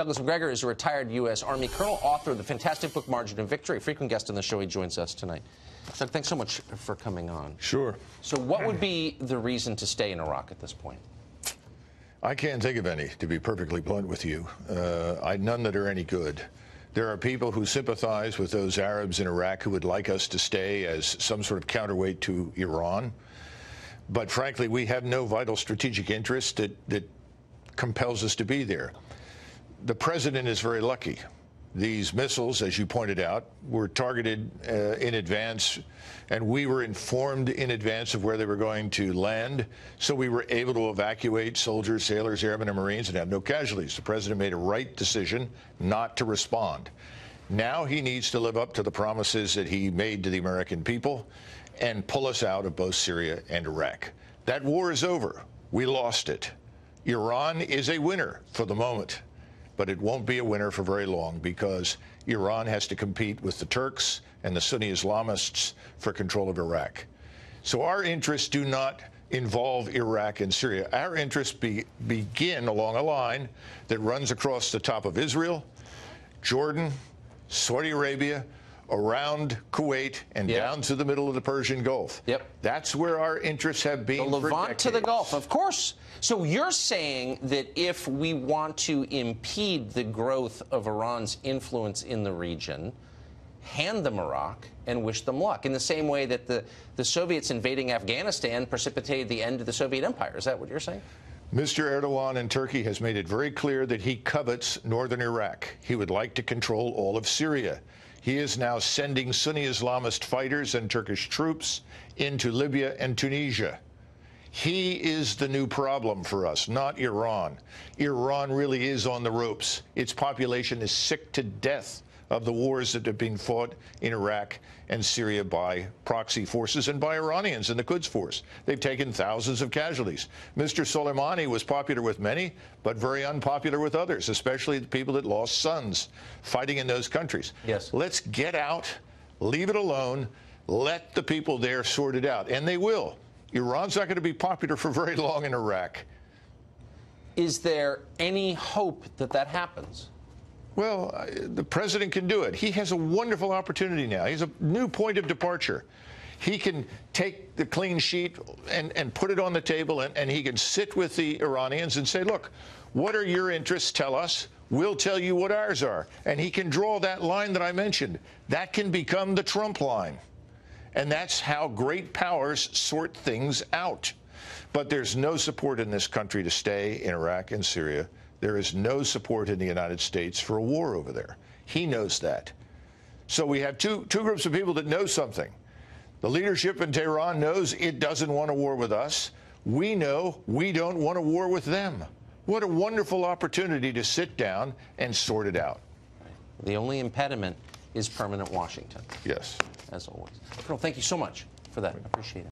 Douglas Macgregor is a retired U.S. Army colonel, author of the fantastic book Margin of Victory, a frequent guest on the show. He joins us tonight. Doug, thanks so much for coming on. Sure. So, what would be the reason to stay in Iraq at this point? I can't think of any, to be perfectly blunt with you. Uh, I, none that are any good. There are people who sympathize with those Arabs in Iraq who would like us to stay as some sort of counterweight to Iran. But frankly, we have no vital strategic interest that, that compels us to be there. The president is very lucky. These missiles, as you pointed out, were targeted uh, in advance, and we were informed in advance of where they were going to land. So we were able to evacuate soldiers, sailors, airmen, and Marines and have no casualties. The president made a right decision not to respond. Now he needs to live up to the promises that he made to the American people and pull us out of both Syria and Iraq. That war is over. We lost it. Iran is a winner for the moment but it won't be a winner for very long because Iran has to compete with the Turks and the Sunni Islamists for control of Iraq. So our interests do not involve Iraq and Syria. Our interests be, begin along a line that runs across the top of Israel, Jordan, Saudi Arabia, around Kuwait and yep. down to the middle of the Persian Gulf. Yep. That's where our interests have been. The Levant to the Gulf, of course. So you're saying that if we want to impede the growth of Iran's influence in the region, hand them Iraq and wish them luck, in the same way that the, the Soviets invading Afghanistan precipitated the end of the Soviet Empire. Is that what you're saying? Mr. Erdogan in Turkey has made it very clear that he covets northern Iraq. He would like to control all of Syria. He is now sending Sunni Islamist fighters and Turkish troops into Libya and Tunisia. He is the new problem for us, not Iran. Iran really is on the ropes. Its population is sick to death of the wars that have been fought in Iraq and Syria by proxy forces and by Iranians in the Quds Force. They've taken thousands of casualties. Mr. Soleimani was popular with many, but very unpopular with others, especially the people that lost sons fighting in those countries. Yes. Let's get out, leave it alone, let the people there sort it out. And they will. Iran's not going to be popular for very long in Iraq. Is there any hope that that happens? Well, the president can do it. He has a wonderful opportunity now. He's a new point of departure. He can take the clean sheet and, and put it on the table, and, and he can sit with the Iranians and say, look, what are your interests? Tell us. We'll tell you what ours are. And he can draw that line that I mentioned. That can become the Trump line. And that's how great powers sort things out. But there's no support in this country to stay in Iraq and Syria. There is no support in the United States for a war over there. He knows that. So we have two, two groups of people that know something. The leadership in Tehran knows it doesn't want a war with us. We know we don't want a war with them. What a wonderful opportunity to sit down and sort it out. The only impediment is permanent Washington. Yes. As always. Colonel, thank you so much for that. I appreciate it.